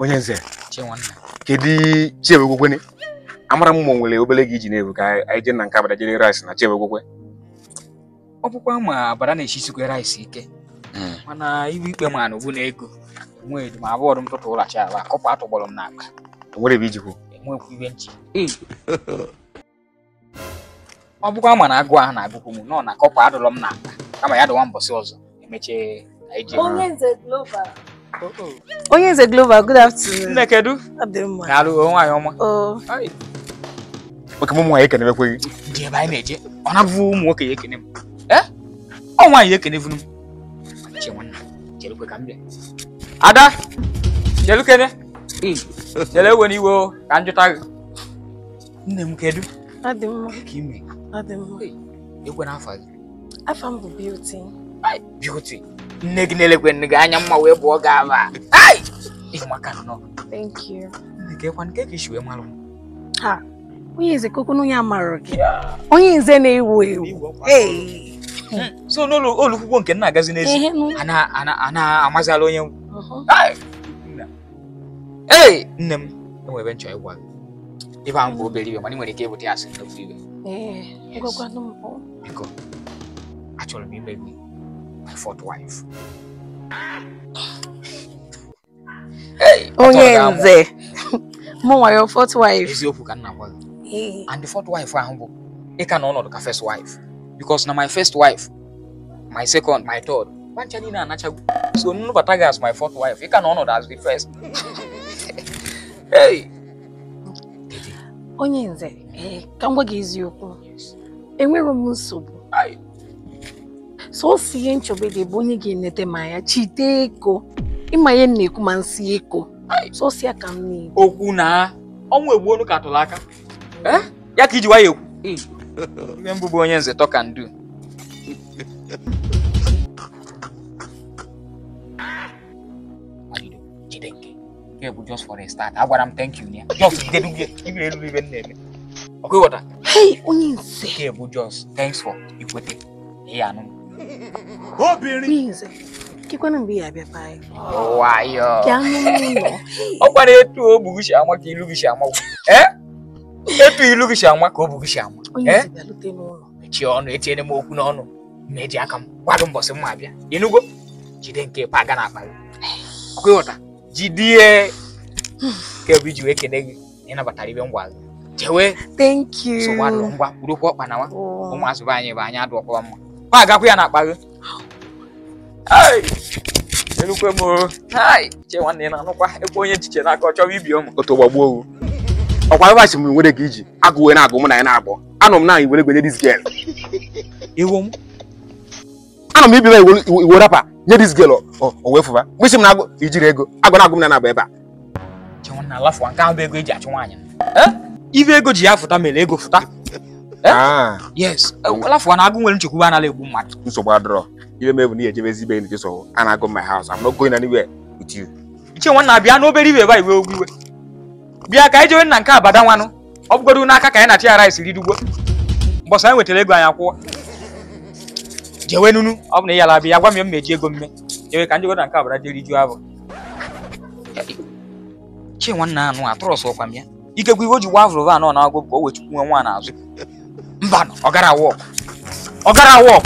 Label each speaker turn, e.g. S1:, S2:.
S1: onye nze kedu chiewegwekwene amara m ma nwere obere gị iji na-ebu ka anyị jee na nke abada jere rice na chiewegwekwe
S2: ọ bụkwa ma abara na-echisikwe rice ike. Mana iwe ikpe ma na obu na ego enweghị ma abụọ m tụtụ ụlachi aba kọpụ atụgbọrọ m n'akpa
S1: o nwere ebe ijikwu?
S2: Enwekwu ibe nchi. Ọ bụkwa ma na agụ ahụ na-agụkwu m nọ na kọpụ adụlọ m n'akpa kama ya dụwa mbọsị ọzọ. Emechie anyị ji
S3: Onye nze Glover. Onye nze Glover, good afternoon.
S2: nne kedu
S3: Ọ dị mma.
S2: na-alụ nwaanyị ọma
S3: Oh,
S1: oke mụ nwaanyị ekenebekwe gị
S2: ndị ebe anyị na-eje ọ na-abụ ụmụ nwoke ya ekene m ee ọ nwaanyị ya ekene vunu m Chinwanna chelukwe ka m bịa ada chelukene chele ewe n'iwe o, ka m jụta gị nne m kedu
S3: ọ dị mma.
S2: ka ime
S3: Ọ dị mma.
S2: ekwe n'afọ gị
S3: Afa m bụ Beauty.
S2: beauty. Nne gị na-elekwe nne gị anya mma wee bụọ gị aba.
S3: Onye nze kokunu ya mara gị. Onye nze na-ewu ewu.
S2: So n'ụlọ olukwugbo nke nna agazi n'ezi. A na- a na- a na-amazala onye. Ee, nne m enwere ebe nchọ ịgwa gị. Ebe ahụ bụ obere ibe mana ị nwere ike ibute ya asị
S3: ọ.
S2: biko achọrọ m ime gị. My fourth wife ah! Hey, ọ tọrọ
S3: Onye
S2: gị
S3: nze. Mụ nwa your fourth wife.
S2: eziokwu ka nna gwa gị and the fourth wife ahụ bụ ịka na ọnọdụ ka first wife because na my first wife my second my third mancha niile anachago so nnụbata gị as my fourth wife ịka na ọnọdụ as the first hey. Dede,
S3: Onye nze. Ee, ka m gwa gị eziokwu. Enwere m nsogbu. Sọsọ ihe nchọba dị bụ onye ga-enete m anya chite ego. Ịma ihe m na-ekwu ma nsị eko sọsọ ya ka m na-ekwu.
S2: Okwu na ọnwụ egbu onu ka atụrụ aka. Eh? ya ka iji waya ekwu ihe mbụ bụ onye nze tọka ndu Malido, jide nke bụ just for a start. Agwara m thank you ya just jide nuge ibe elu ibe m na-eme. Ọkụ ịghọta.
S3: Onye nze.
S2: Nke bụ just thanks for ikwete. Ihe anụ
S3: onye nze kekwana mgbe ị ga-abịa pa anyị
S2: nwayọ
S3: bịa n'ụlọ
S2: ọ gwara etu ogbu gị si ama ka ilu gị si ama eh etu ilu gị si ama ka ogbu gị si ama
S3: onye
S2: eh
S3: nze bịalute n'ụlọ
S2: mechie ọnụ etinyere m okwu n'ọnụ meji aka m kwado mbọsị m abịa ịnụgo jide nke pa aga na-akpa gị. Ọkụ ịghọta jidie nke bụ iji wee kene gị na ịnabatara ibe ngwa gị. Jewe.
S3: Thank you.
S2: So gwadụrụ ngwa urokwa ọkpa na nwa
S3: Oh.
S2: ụmụazụ be anyị bụ anyị adụ ọkwa mma. Pa agakwa ya na-akpa gị Ai! elukwe m o hai che nwanne ya na-anụkwa ekwe onye echiche n'aka ọ chọrọ ibi ụmụ
S1: otu ọgbagbuo owu ọkwa ebe achị m nwere gị iji agụ wee na-agụ mụ na ya na-abụọ anọ m na iwere gwenye dis girl.
S2: Iwu m
S1: anọ m ibi na iwe rapa nye dis girl o o wee fụba mgbịsị m na-agụ ijiri ego agụ na-agụ m na na-abụ ebe a
S2: che nwanne alafu nke ahụ bụ ego eji achụ nwaanyị Eh? ibe ego ji ya fụta mere ego fụta yes. Alafu na agụ nwere nchekwube anaghị egbu mmadụ
S1: nsogbu adịrọ ihe m ebu na ejebe ezi ibe ndị so a na-agụ my house. I'm not going anywhere with you.
S2: Iche nwanne abịa n'obere ibe ebe a iwe ogwu iwe bịa ka anyị jewe nna nke abada nwanụ ọ bụgodo n'aka ka anyị na-achị ara isi ridugbo mbọsị anyị nwetara ego anyị akwụọ jewe nunu ọ bụ na ị yala abịa ya gwa m ya m meji ego mme jewe ka njego na nke abada jee rijuo abụ chi nwanne anụ atụrụ ọsọ ọkwa m ya ikekwe iwe o ji gwa avụrụ anọ na agụ ka o wechukwu nwa nwa n'azụ mba no ọgara wọk ọgara wọk